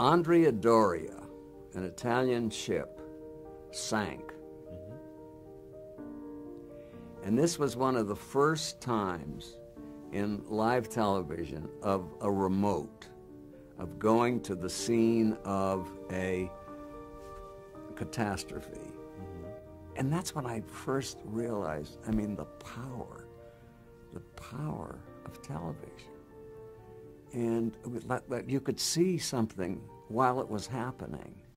Andrea Doria, an Italian ship, sank. And this was one of the first times in live television of a remote, of going to the scene of a catastrophe. And that's when I first realized, I mean, the power, the power of television. And that you could see something while it was happening.